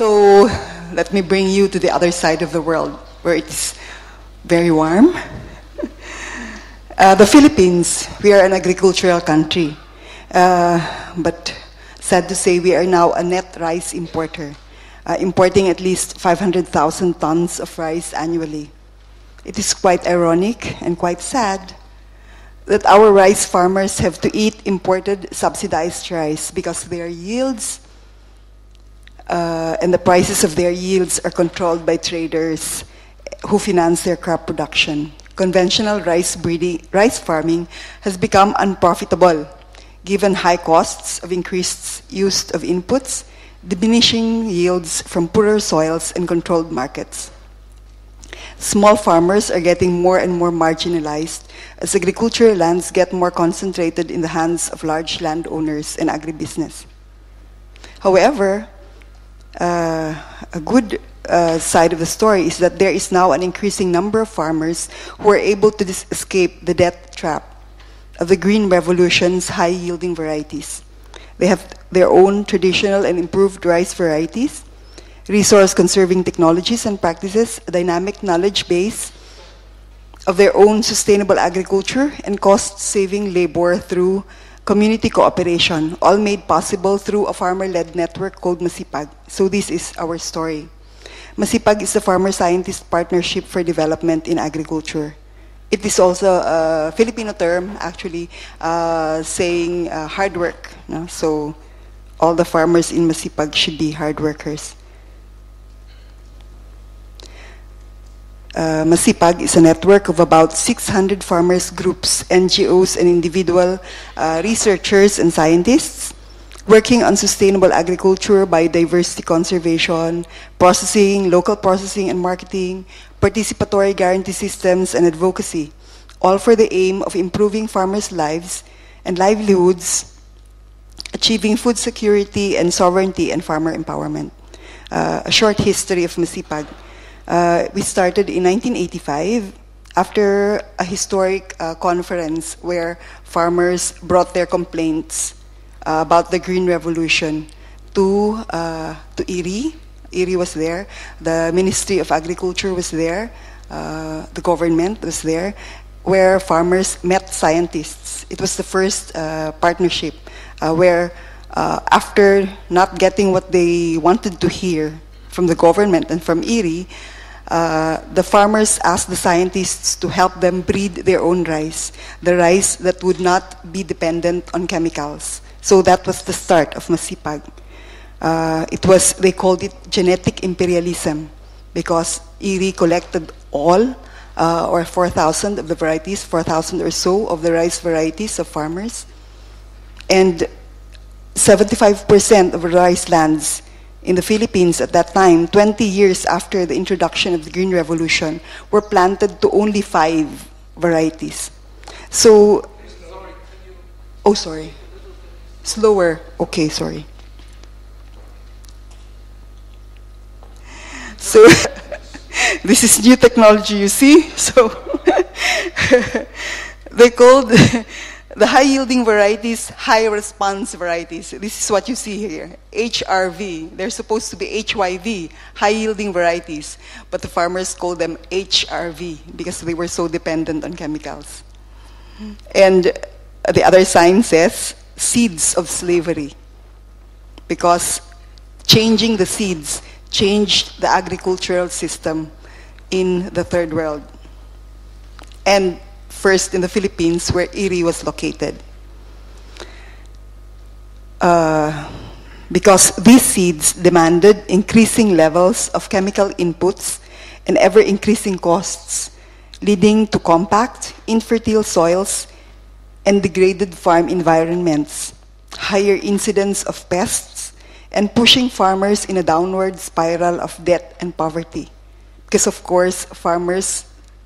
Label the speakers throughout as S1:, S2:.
S1: So let me bring you to the other side of the world where it's very warm. Uh, the Philippines, we are an agricultural country. Uh, but sad to say, we are now a net rice importer, uh, importing at least 500,000 tons of rice annually. It is quite ironic and quite sad that our rice farmers have to eat imported subsidized rice because their yields uh, and the prices of their yields are controlled by traders who finance their crop production. Conventional rice breeding, rice farming has become unprofitable given high costs of increased use of inputs, diminishing yields from poorer soils and controlled markets. Small farmers are getting more and more marginalized as agricultural lands get more concentrated in the hands of large landowners and agribusiness. However, a good uh, side of the story is that there is now an increasing number of farmers who are able to escape the death trap of the Green Revolution's high yielding varieties. They have their own traditional and improved rice varieties, resource conserving technologies and practices, a dynamic knowledge base of their own sustainable agriculture, and cost saving labor through community cooperation, all made possible through a farmer led network called Masipag. So, this is our story. Masipag is the Farmer Scientist Partnership for Development in Agriculture. It is also a Filipino term, actually, uh, saying uh, hard work. No? So all the farmers in Masipag should be hard workers. Uh, Masipag is a network of about 600 farmers groups, NGOs, and individual uh, researchers and scientists working on sustainable agriculture, biodiversity conservation, processing, local processing and marketing, participatory guarantee systems, and advocacy, all for the aim of improving farmers' lives and livelihoods, achieving food security and sovereignty and farmer empowerment. Uh, a short history of Masipag. Uh, we started in 1985 after a historic uh, conference where farmers brought their complaints uh, about the Green Revolution to, uh, to IRRI, IRRI was there, the Ministry of Agriculture was there, uh, the government was there, where farmers met scientists. It was the first uh, partnership where, after not getting what they wanted to hear from the government and from IRRI, uh, the farmers asked the scientists to help them breed their own rice, the rice that would not be dependent on chemicals. So that was the start of Masipag. Uh, it was, they called it genetic imperialism because IRRI collected all uh, or 4,000 of the varieties, 4,000 or so of the rice varieties of farmers. And 75% of rice lands in the Philippines at that time, 20 years after the introduction of the Green Revolution, were planted to only five varieties. So, oh, sorry. Slower. Okay, sorry. So this is new technology, you see? So they called the high yielding varieties high response varieties. This is what you see here HRV. They're supposed to be HYV, high yielding varieties, but the farmers called them HRV because they were so dependent on chemicals. And the other sign says seeds of slavery because changing the seeds changed the agricultural system in the third world. And first in the Philippines, where IRRI was located. Uh, because these seeds demanded increasing levels of chemical inputs and ever increasing costs, leading to compact, infertile soils and degraded farm environments, higher incidence of pests, and pushing farmers in a downward spiral of debt and poverty. Because, of course, farmers,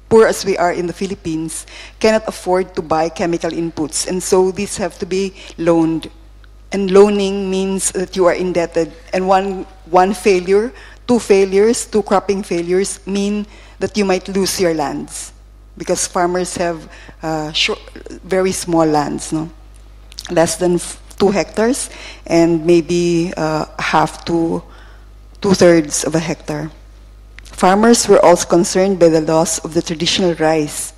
S1: poor as we are in the Philippines, cannot afford to buy chemical inputs, and so these have to be loaned. And loaning means that you are indebted, and one, one failure, two failures, two cropping failures mean that you might lose your lands because farmers have uh, short, very small lands, no? less than two hectares, and maybe uh, half to two-thirds of a hectare. Farmers were also concerned by the loss of the traditional rice,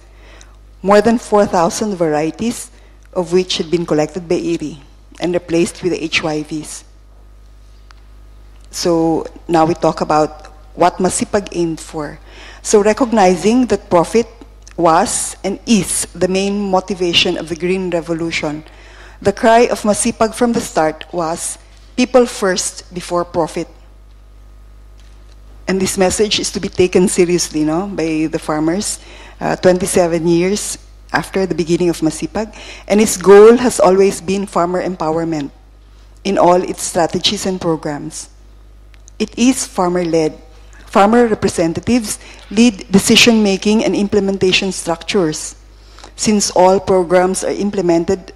S1: more than 4,000 varieties of which had been collected by IRRI and replaced with HYVs. So now we talk about what Masipag aimed for. So recognizing that profit was and is the main motivation of the Green Revolution, the cry of Masipag from the start was people first before profit. And this message is to be taken seriously no, by the farmers uh, 27 years after the beginning of Masipag. And its goal has always been farmer empowerment in all its strategies and programs. It is farmer-led. Farmer representatives lead decision-making and implementation structures. Since all programs are implemented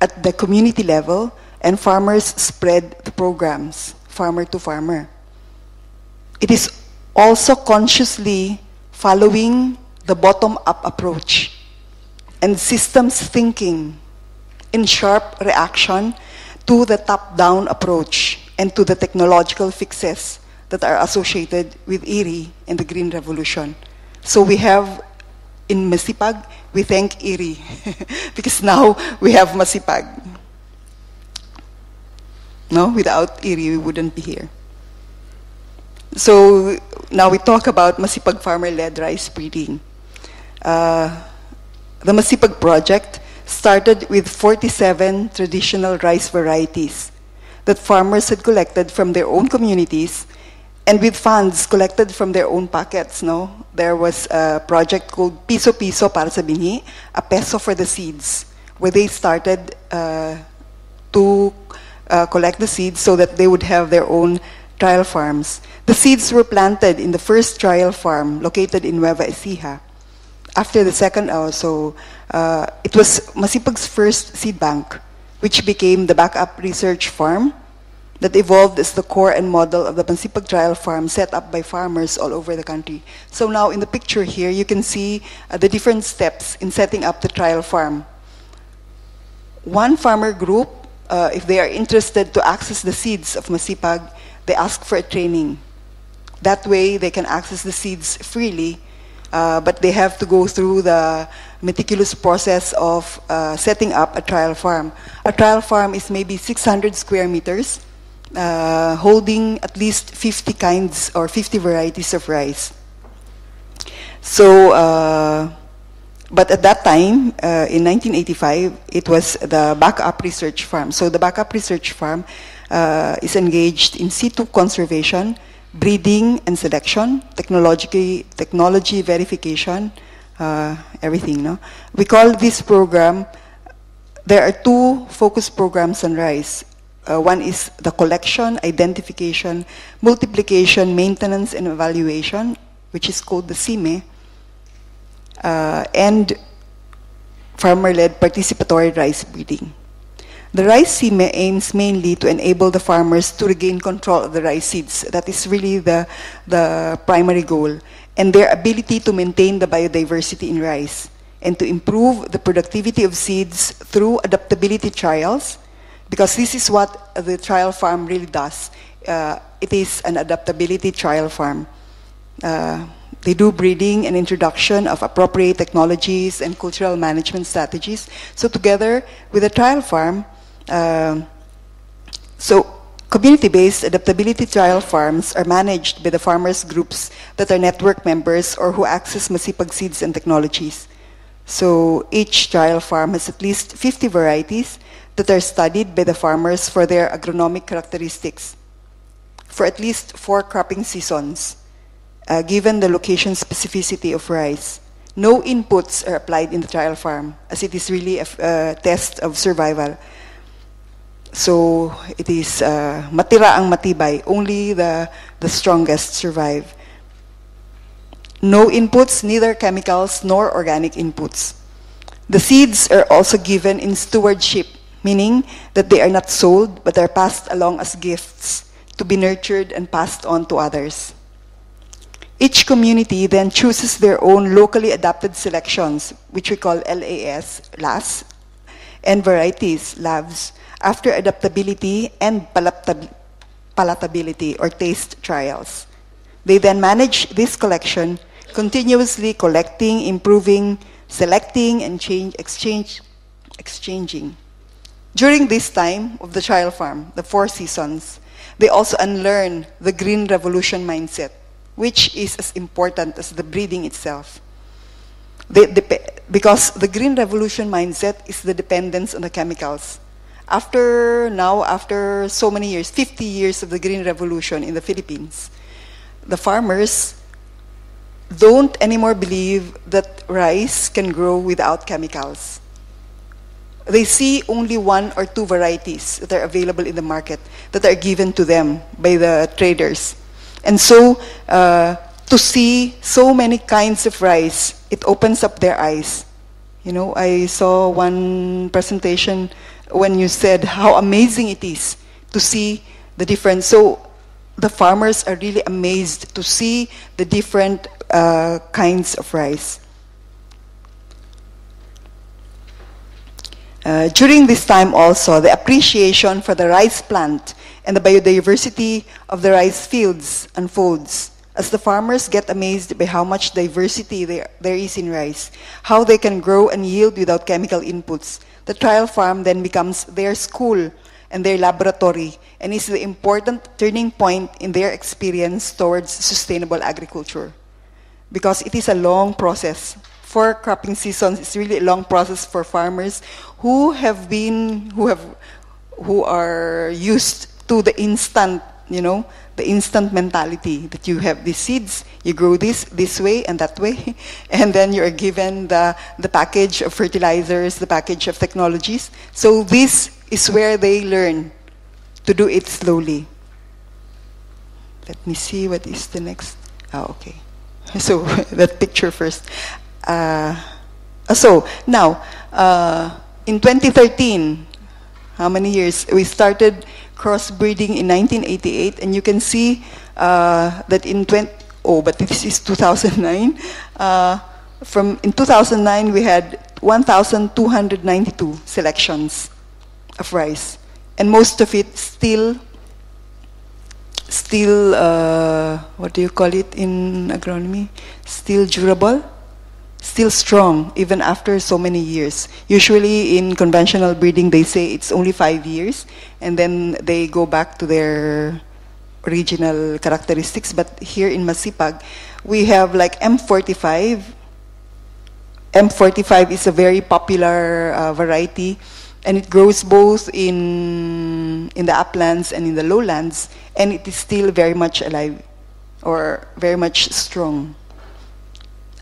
S1: at the community level and farmers spread the programs, farmer to farmer. It is also consciously following the bottom-up approach and systems thinking in sharp reaction to the top-down approach and to the technological fixes that are associated with IRRI and the Green Revolution. So we have in Masipag, we thank IRRI because now we have Masipag. No, without IRRI, we wouldn't be here. So now we talk about Masipag farmer-led rice breeding. Uh, the Masipag project started with 47 traditional rice varieties that farmers had collected from their own communities and with funds collected from their own pockets, no? There was a project called Piso Piso para sa Binhi, a peso for the seeds, where they started uh, to uh, collect the seeds so that they would have their own trial farms. The seeds were planted in the first trial farm located in Nueva Ecija. After the second, uh, so uh, it was Masipag's first seed bank, which became the backup research farm that evolved as the core and model of the Masipag trial farm set up by farmers all over the country. So now in the picture here, you can see uh, the different steps in setting up the trial farm. One farmer group, uh, if they are interested to access the seeds of Masipag, they ask for a training. That way, they can access the seeds freely, uh, but they have to go through the meticulous process of uh, setting up a trial farm. A trial farm is maybe 600 square meters, uh, holding at least 50 kinds or 50 varieties of rice. So, uh, but at that time, uh, in 1985, it was the backup research farm. So the backup research farm uh, is engaged in situ conservation, breeding and selection, technology, technology verification, uh, everything. No? We call this program, there are two focus programs on rice. Uh, one is the collection, identification, multiplication, maintenance, and evaluation, which is called the CIME, uh, and farmer-led participatory rice breeding. The rice CIME aims mainly to enable the farmers to regain control of the rice seeds. That is really the, the primary goal. And their ability to maintain the biodiversity in rice and to improve the productivity of seeds through adaptability trials, because this is what the trial farm really does. Uh, it is an adaptability trial farm. Uh, they do breeding and introduction of appropriate technologies and cultural management strategies. So together with the trial farm, so community-based adaptability trial farms are managed by the farmers groups that are network members or who access Masipag seeds and technologies. So each trial farm has at least 50 varieties that are studied by the farmers for their agronomic characteristics for at least four cropping seasons, uh, given the location specificity of rice. No inputs are applied in the trial farm, as it is really a, a test of survival. So it is uh, matira ang matibay, only the, the strongest survive. No inputs, neither chemicals nor organic inputs. The seeds are also given in stewardship meaning that they are not sold but are passed along as gifts to be nurtured and passed on to others. Each community then chooses their own locally adapted selections, which we call LAS, LAS, and varieties, LAVs, after adaptability and palatability or taste trials. They then manage this collection, continuously collecting, improving, selecting, and change, exchange, exchanging. During this time of the trial farm, the four seasons, they also unlearn the green revolution mindset, which is as important as the breeding itself. They, because the green revolution mindset is the dependence on the chemicals. After now, after so many years, 50 years of the green revolution in the Philippines, the farmers don't anymore believe that rice can grow without chemicals. They see only one or two varieties that are available in the market that are given to them by the traders. And so, uh, to see so many kinds of rice, it opens up their eyes. You know, I saw one presentation when you said how amazing it is to see the difference. So the farmers are really amazed to see the different uh, kinds of rice. Uh, during this time also, the appreciation for the rice plant and the biodiversity of the rice fields unfolds as the farmers get amazed by how much diversity there, there is in rice, how they can grow and yield without chemical inputs. The trial farm then becomes their school and their laboratory and is the important turning point in their experience towards sustainable agriculture. Because it is a long process. Four cropping seasons is really a long process for farmers who have been, who have, who are used to the instant, you know, the instant mentality that you have these seeds, you grow this this way and that way, and then you're given the, the package of fertilizers, the package of technologies. So this is where they learn to do it slowly. Let me see what is the next. Oh, okay. So that picture first. Uh, so now, uh, in 2013, how many years? We started crossbreeding in 1988, and you can see uh, that in 20, oh, but this is 2009. Uh, from in 2009, we had 1,292 selections of rice, and most of it still, still, uh, what do you call it in agronomy? Still durable, still strong, even after so many years. Usually in conventional breeding, they say it's only five years, and then they go back to their original characteristics. But here in Masipag, we have like M45. M45 is a very popular uh, variety and it grows both in in the uplands and in the lowlands and it is still very much alive or very much strong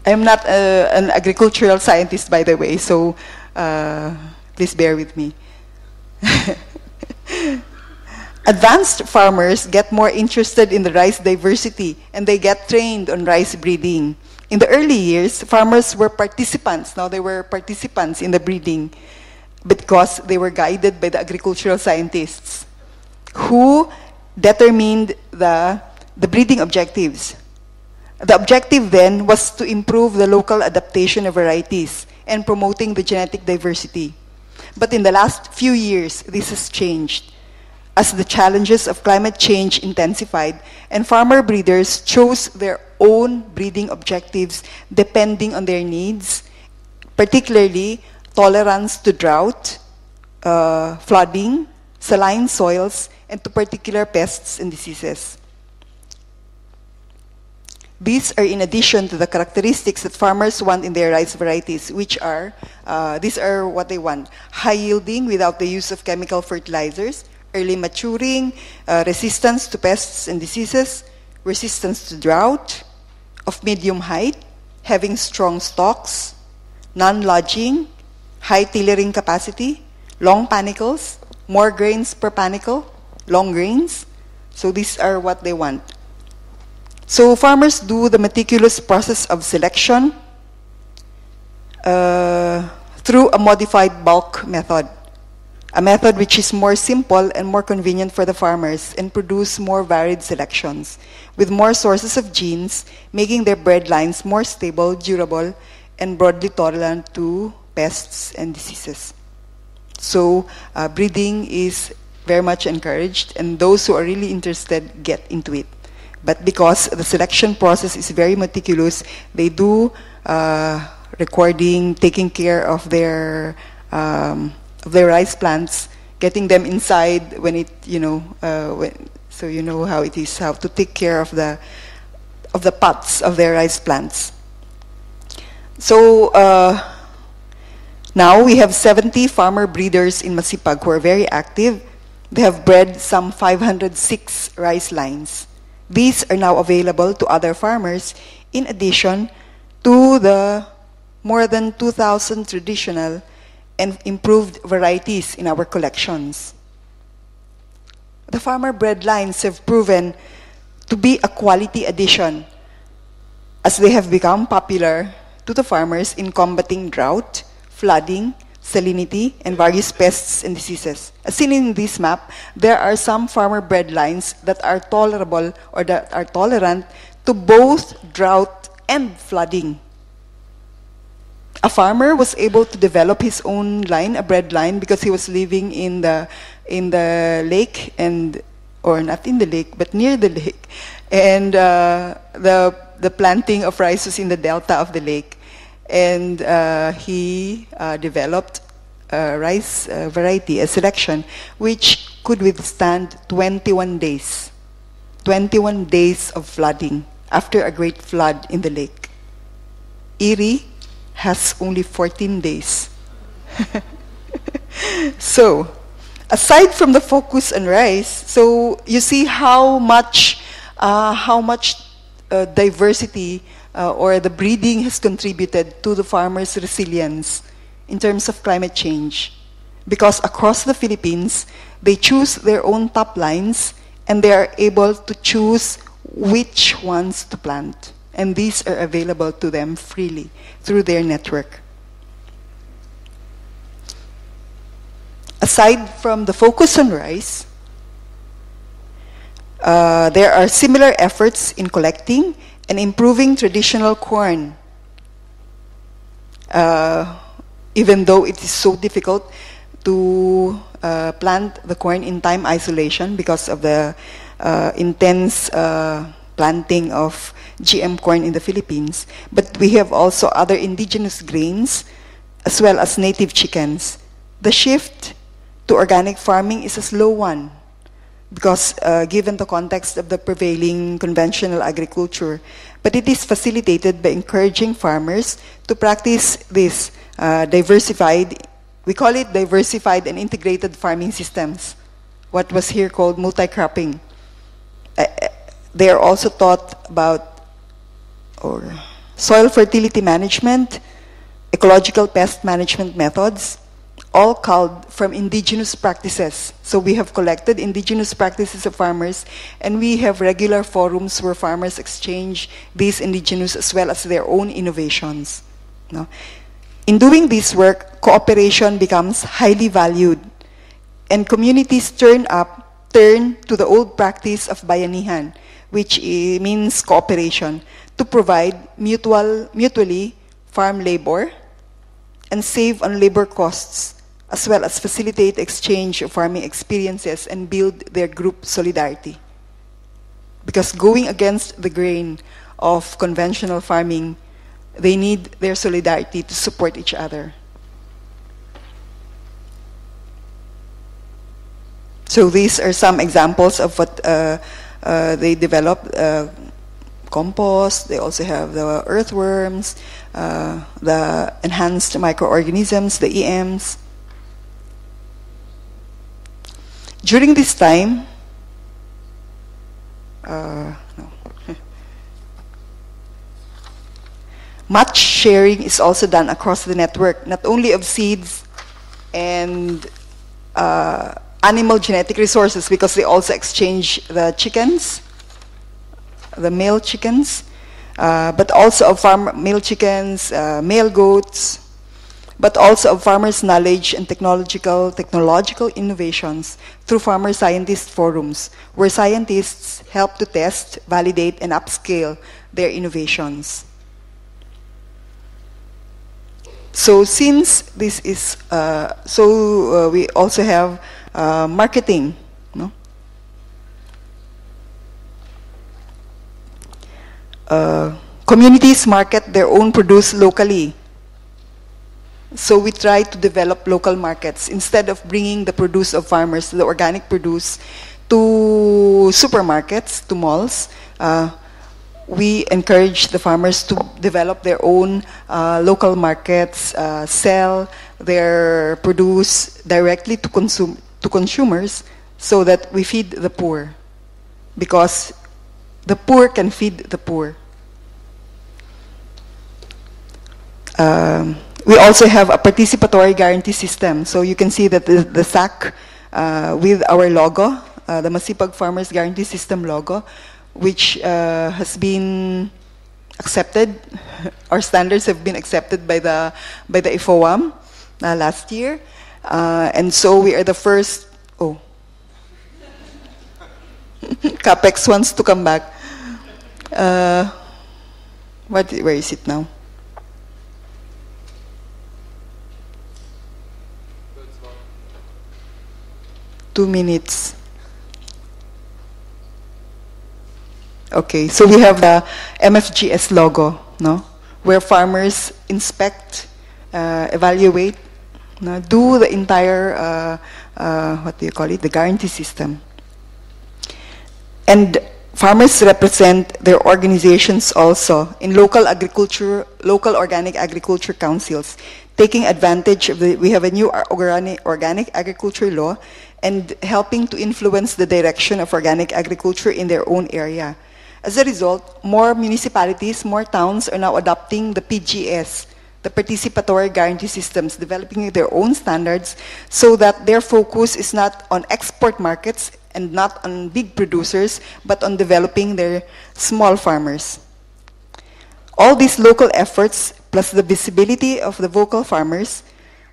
S1: i'm not a, an agricultural scientist by the way so uh, please bear with me advanced farmers get more interested in the rice diversity and they get trained on rice breeding in the early years farmers were participants now they were participants in the breeding because they were guided by the agricultural scientists who determined the, the breeding objectives. The objective then was to improve the local adaptation of varieties and promoting the genetic diversity. But in the last few years, this has changed as the challenges of climate change intensified and farmer breeders chose their own breeding objectives depending on their needs, particularly tolerance to drought, uh, flooding, saline soils, and to particular pests and diseases. These are in addition to the characteristics that farmers want in their rice varieties, which are, uh, these are what they want. High yielding without the use of chemical fertilizers, early maturing, uh, resistance to pests and diseases, resistance to drought, of medium height, having strong stalks, non-lodging, high tillering capacity, long panicles, more grains per panicle, long grains. So these are what they want. So farmers do the meticulous process of selection uh, through a modified bulk method, a method which is more simple and more convenient for the farmers and produce more varied selections with more sources of genes, making their bred lines more stable, durable, and broadly tolerant to pests and diseases. So uh, breeding is very much encouraged, and those who are really interested get into it. But because the selection process is very meticulous, they do uh, recording, taking care of their um, of their rice plants, getting them inside when it, you know, uh, when, so you know how it is, how to take care of the of the pots of their rice plants. So uh, now we have 70 farmer breeders in Masipag who are very active. They have bred some 506 rice lines. These are now available to other farmers in addition to the more than 2,000 traditional and improved varieties in our collections. The farmer bred lines have proven to be a quality addition as they have become popular to the farmers in combating drought, flooding, salinity, and various pests and diseases. As seen in this map, there are some farmer bred lines that are tolerable or that are tolerant to both drought and flooding. A farmer was able to develop his own line, a bred line, because he was living in the in the lake and or not in the lake, but near the lake, and uh, the the planting of rice was in the delta of the lake, and uh, he uh, developed a rice uh, variety, a selection, which could withstand 21 days, 21 days of flooding after a great flood in the lake. IRRI has only 14 days. so, aside from the focus on rice, so you see how much, uh, how much uh, diversity uh, or the breeding has contributed to the farmers' resilience in terms of climate change. Because across the Philippines, they choose their own top lines and they are able to choose which ones to plant. And these are available to them freely through their network. Aside from the focus on rice, uh, there are similar efforts in collecting and improving traditional corn. Uh, even though it is so difficult to uh, plant the corn in time isolation because of the uh, intense uh, planting of GM corn in the Philippines. But we have also other indigenous grains as well as native chickens. The shift to organic farming is a slow one because uh, given the context of the prevailing conventional agriculture, but it is facilitated by encouraging farmers to practice this uh, diversified, we call it diversified and integrated farming systems, what was here called multi-cropping. Uh, uh they are also taught about or soil fertility management, ecological pest management methods, all culled from indigenous practices. So we have collected indigenous practices of farmers, and we have regular forums where farmers exchange these indigenous as well as their own innovations. No? In doing this work, cooperation becomes highly valued, and communities turn up, turn to the old practice of bayanihan, which means cooperation, to provide mutual, mutually farm labor and save on labor costs as well as facilitate exchange of farming experiences and build their group solidarity. Because going against the grain of conventional farming, they need their solidarity to support each other. So these are some examples of what uh, uh, they develop. Uh, compost, they also have the earthworms, uh, the enhanced microorganisms, the EMs, During this time, uh, no. much sharing is also done across the network, not only of seeds and uh, animal genetic resources, because they also exchange the chickens, the male chickens, uh, but also of farm male chickens, uh, male goats, but also of farmers' knowledge and technological, technological innovations through farmer scientist forums, where scientists help to test, validate, and upscale their innovations. So since this is, uh, so uh, we also have uh, marketing. No? Uh, communities market their own produce locally so we try to develop local markets instead of bringing the produce of farmers, the organic produce, to supermarkets, to malls. Uh, we encourage the farmers to develop their own uh, local markets, uh, sell their produce directly to, consum- to consumers so that we feed the poor. Because the poor can feed the poor. Um, we also have a participatory guarantee system. So you can see that the, the sack uh, with our logo, uh, the Masipag Farmers Guarantee System logo, which uh, has been accepted, our standards have been accepted by the, by the IFOAM uh, last year. Uh, and so we are the first, oh, CAPEX wants to come back. Uh, what, where is it now? Two minutes. Okay, so we have the MFGS logo, no? Where farmers inspect, uh, evaluate, no? do the entire, uh, uh, what do you call it, the guarantee system. And farmers represent their organizations also in local agriculture, local organic agriculture councils, taking advantage of the, we have a new organic, organic agriculture law and helping to influence the direction of organic agriculture in their own area. As a result, more municipalities, more towns are now adopting the PGS, the participatory guarantee systems, developing their own standards so that their focus is not on export markets and not on big producers, but on developing their small farmers. All these local efforts, plus the visibility of the vocal farmers,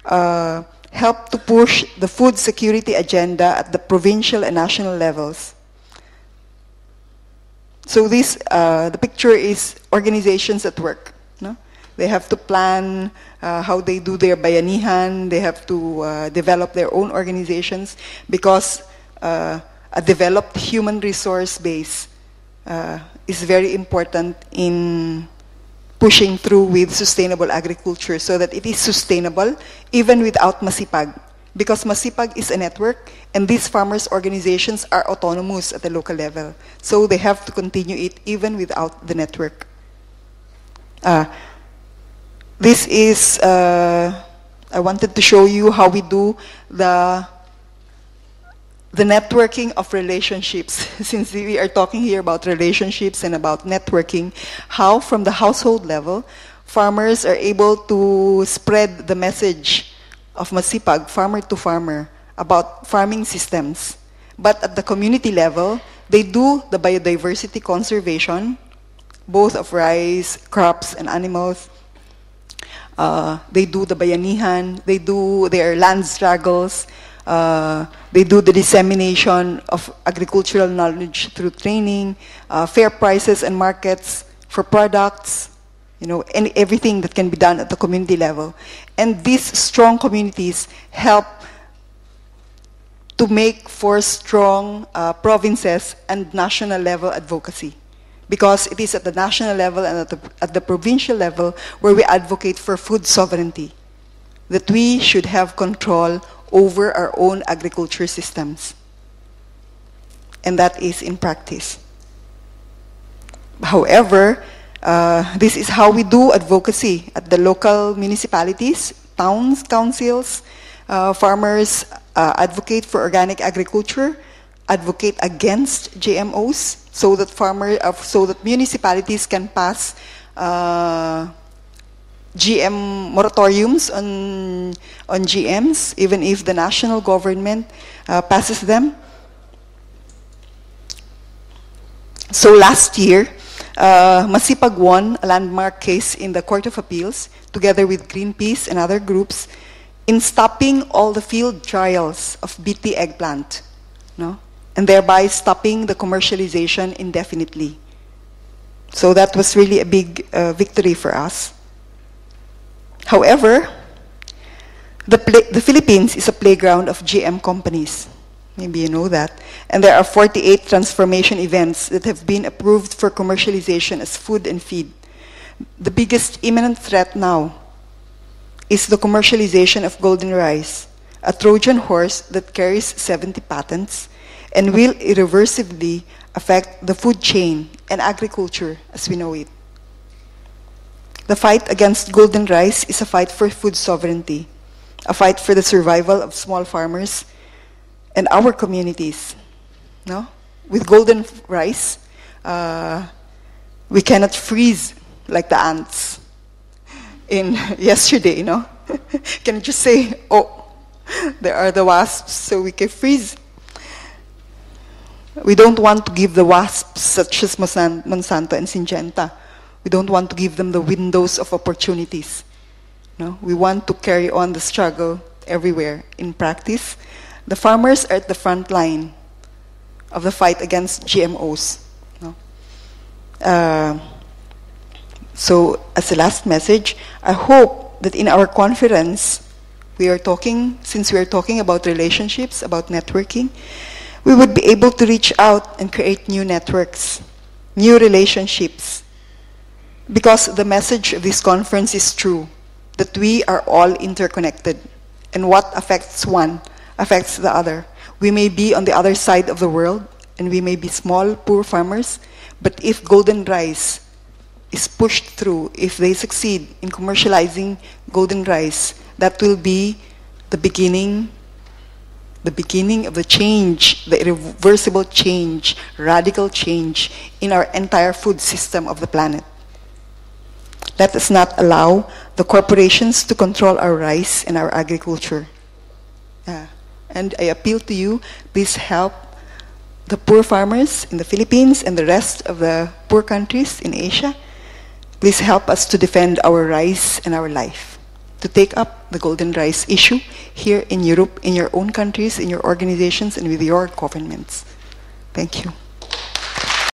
S1: uh, help to push the food security agenda at the provincial and national levels. So this, uh, the picture is organizations at work. No? They have to plan uh, how they do their bayanihan. They have to uh, develop their own organizations because uh, a developed human resource base uh, is very important in pushing through with sustainable agriculture so that it is sustainable even without Masipag because Masipag is a network and these farmers' organizations are autonomous at the local level. So they have to continue it even without the network. Uh, this is, uh, I wanted to show you how we do the, the networking of relationships. Since we are talking here about relationships and about networking, how from the household level, farmers are able to spread the message of Masipag, farmer to farmer, about farming systems. But at the community level, they do the biodiversity conservation, both of rice, crops, and animals. Uh, they do the bayanihan, they do their land struggles, uh, they do the dissemination of agricultural knowledge through training, uh, fair prices and markets for products, you know, any, everything that can be done at the community level. And these strong communities help to make for strong uh, provinces and national level advocacy. Because it is at the national level and at the, at the provincial level where we advocate for food sovereignty. That we should have control over our own agriculture systems. And that is in practice. However, uh, this is how we do advocacy at the local municipalities, towns, councils, uh, farmers uh, advocate for organic agriculture, advocate against GMOs, so that farmer, uh, so that municipalities can pass uh, GM moratoriums on on GMs, even if the national government uh, passes them. So last year, uh, Masipag won a landmark case in the Court of Appeals, together with Greenpeace and other groups, in stopping all the field trials of BT eggplant, no? and thereby stopping the commercialization indefinitely. So that was really a big uh, victory for us. However, the, the Philippines is a playground of GM companies. Maybe you know that. And there are 48 transformation events that have been approved for commercialization as food and feed. The biggest imminent threat now is the commercialization of golden rice, a Trojan horse that carries 70 patents and will irreversibly affect the food chain and agriculture as we know it. The fight against golden rice is a fight for food sovereignty, a fight for the survival of small farmers and our communities. No? With golden rice, uh, we cannot freeze like the ants in yesterday, you know? can you just say, oh, there are the wasps, so we can freeze. We don't want to give the wasps, such as Monsanto and Syngenta, we don't want to give them the windows of opportunities. No? We want to carry on the struggle everywhere. In practice, the farmers are at the front line of the fight against GMOs. No? Uh, so, as a last message, I hope that in our conference, we are talking, since we are talking about relationships, about networking, we would be able to reach out and create new networks, new relationships, because the message of this conference is true that we are all interconnected, and what affects one affects the other. We may be on the other side of the world, and we may be small, poor farmers, but if golden rice is pushed through, if they succeed in commercializing golden rice, that will be the beginning the beginning of the change, the irreversible change, radical change in our entire food system of the planet. Let us not allow the corporations to control our rice and our agriculture. And I appeal to you, please help the poor farmers in the Philippines and the rest of the poor countries in Asia. Please help us to defend our rice and our life. To take up the golden rice issue here in Europe, in your own countries, in your organizations, and with your governments. Thank you.